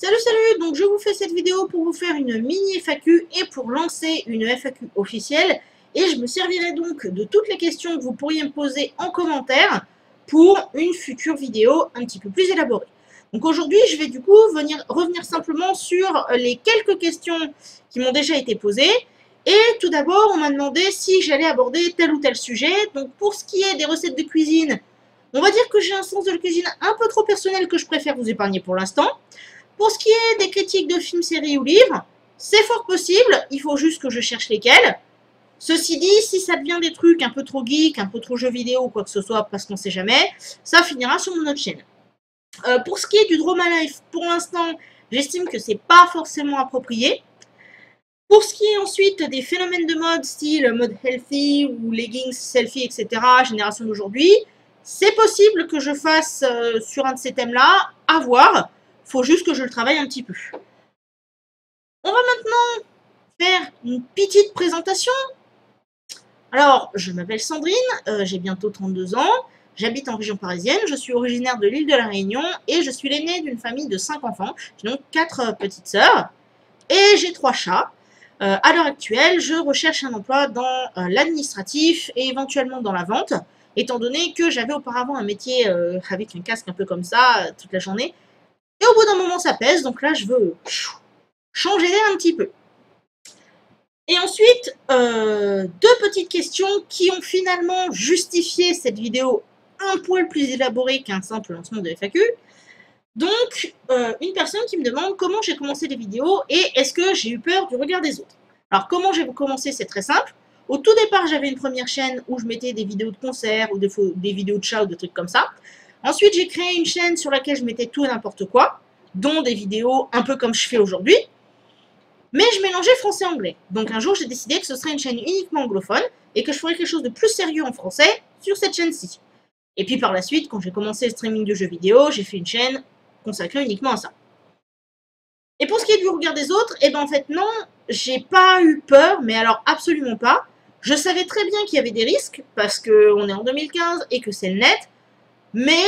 Salut salut, donc je vous fais cette vidéo pour vous faire une mini FAQ et pour lancer une FAQ officielle. Et je me servirai donc de toutes les questions que vous pourriez me poser en commentaire pour une future vidéo un petit peu plus élaborée. Donc aujourd'hui, je vais du coup venir revenir simplement sur les quelques questions qui m'ont déjà été posées. Et tout d'abord, on m'a demandé si j'allais aborder tel ou tel sujet. Donc pour ce qui est des recettes de cuisine, on va dire que j'ai un sens de la cuisine un peu trop personnel que je préfère vous épargner pour l'instant. Pour ce qui est des critiques de films, séries ou livres, c'est fort possible, il faut juste que je cherche lesquels. Ceci dit, si ça devient des trucs un peu trop geek, un peu trop jeux vidéo ou quoi que ce soit, parce qu'on sait jamais, ça finira sur mon autre chaîne. Euh, pour ce qui est du Drama Life, pour l'instant, j'estime que c'est pas forcément approprié. Pour ce qui est ensuite des phénomènes de mode, style mode healthy ou leggings, selfie, etc., génération d'aujourd'hui, c'est possible que je fasse euh, sur un de ces thèmes-là, à voir. Faut juste que je le travaille un petit peu. On va maintenant faire une petite présentation. Alors, je m'appelle Sandrine, euh, j'ai bientôt 32 ans, j'habite en région parisienne, je suis originaire de l'île de la Réunion et je suis l'aînée d'une famille de 5 enfants. J'ai donc 4 euh, petites sœurs et j'ai 3 chats. à l'heure actuelle, je recherche un emploi dans l'administratif et éventuellement dans la vente étant donné que j'avais auparavant un métier euh, avec un casque un peu comme ça euh, toute la journée. Et au bout d'un moment, ça pèse, donc là, je veux changer un petit peu. Et ensuite, euh, deux petites questions qui ont finalement justifié cette vidéo un poil plus élaborée qu'un simple lancement de FAQ. Donc, une personne qui me demande comment j'ai commencé les vidéos et est-ce que j'ai eu peur du regard des autres. Alors, comment j'ai commencé C'est très simple. Au tout départ, j'avais une première chaîne où je mettais des vidéos de concerts ou des, des vidéos de chats ou des trucs comme ça. Ensuite, j'ai créé une chaîne sur laquelle je mettais tout et n'importe quoi, dont des vidéos un peu comme je fais aujourd'hui. Mais je mélangeais français-anglais. Donc un jour, j'ai décidé que ce serait une chaîne uniquement anglophone et que je ferais quelque chose de plus sérieux en français sur cette chaîne-ci. Et puis par la suite, quand j'ai commencé le streaming de jeux vidéo, j'ai fait une chaîne consacrée uniquement à ça. Et pour ce qui est du regard des autres, eh ben en fait non, j'ai pas eu peur, mais alors absolument pas. Je savais très bien qu'il y avait des risques, parce qu'on est en 2015 et que c'est le net, mais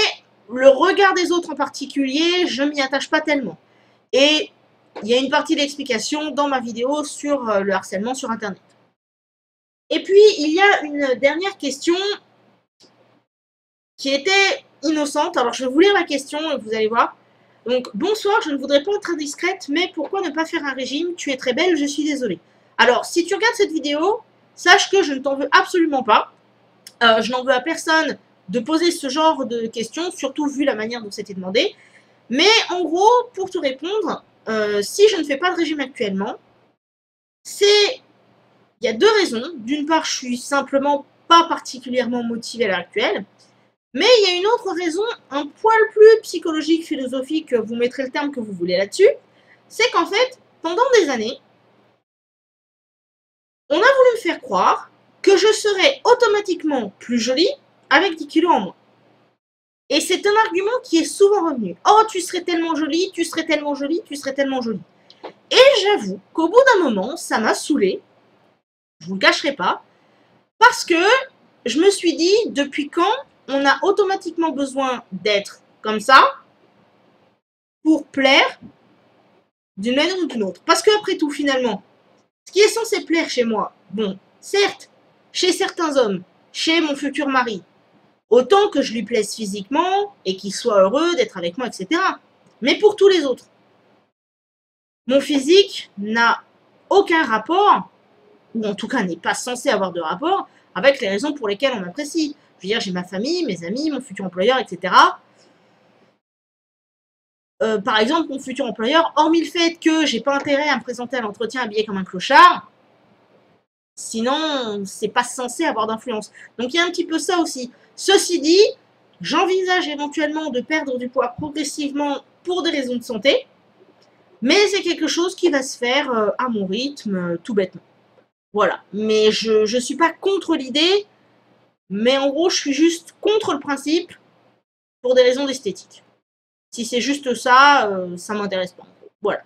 le regard des autres en particulier, je m'y attache pas tellement. Et il y a une partie d'explication dans ma vidéo sur euh, le harcèlement sur Internet. Et puis, il y a une dernière question qui était innocente. Alors, je vais vous lire la question, vous allez voir. Donc, bonsoir, je ne voudrais pas être indiscrète, mais pourquoi ne pas faire un régime? Tu es très belle, je suis désolée. Alors, si tu regardes cette vidéo, Sache que je ne t'en veux absolument pas. Euh, je n'en veux à personne de poser ce genre de questions, surtout vu la manière dont c'était demandé. Mais en gros, pour te répondre, euh, si je ne fais pas de régime actuellement, c'est... Il y a deux raisons. D'une part, je suis simplement pas particulièrement motivée à l'heure actuelle. Mais il y a une autre raison, un poil plus psychologique, philosophique, vous mettrez le terme que vous voulez là-dessus, c'est qu'en fait, pendant des années, on a voulu me faire croire que je serais automatiquement plus jolie avec 10 kilos en moins. Et c'est un argument qui est souvent revenu. Oh, tu serais tellement jolie, tu serais tellement jolie, tu serais tellement jolie. Et j'avoue qu'au bout d'un moment, ça m'a saoulée. Je vous le cacherai pas. Parce que je me suis dit, depuis quand on a automatiquement besoin d'être comme ça pour plaire d'une manière ou d'une autre? Parce qu'après tout, finalement, ce qui est censé plaire chez moi, bon, certes, chez certains hommes, chez mon futur mari, autant que je lui plaise physiquement et qu'il soit heureux d'être avec moi, etc. Mais pour tous les autres, mon physique n'a aucun rapport, ou en tout cas n'est pas censé avoir de rapport, avec les raisons pour lesquelles on m'apprécie. Je veux dire, j'ai ma famille, mes amis, mon futur employeur, etc. Euh, par exemple, mon futur employeur, hormis le fait que j'ai pas intérêt à me présenter à l'entretien habillé comme un clochard, sinon, c'est pas censé avoir d'influence. Donc il y a un petit peu ça aussi. Ceci dit, j'envisage éventuellement de perdre du poids progressivement pour des raisons de santé, mais c'est quelque chose qui va se faire euh, à mon rythme, euh, tout bêtement. Voilà. Mais je ne suis pas contre l'idée, mais en gros, je suis juste contre le principe pour des raisons d'esthétique. Si c'est juste ça, euh, ça m'intéresse pas. Voilà.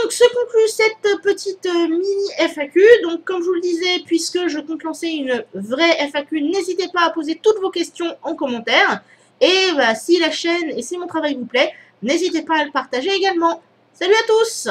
Donc, se conclut cette petite euh, mini FAQ. Donc, comme je vous le disais, puisque je compte lancer une vraie FAQ, n'hésitez pas à poser toutes vos questions en commentaire. Et bah, si la chaîne et si mon travail vous plaît, n'hésitez pas à le partager également. Salut à tous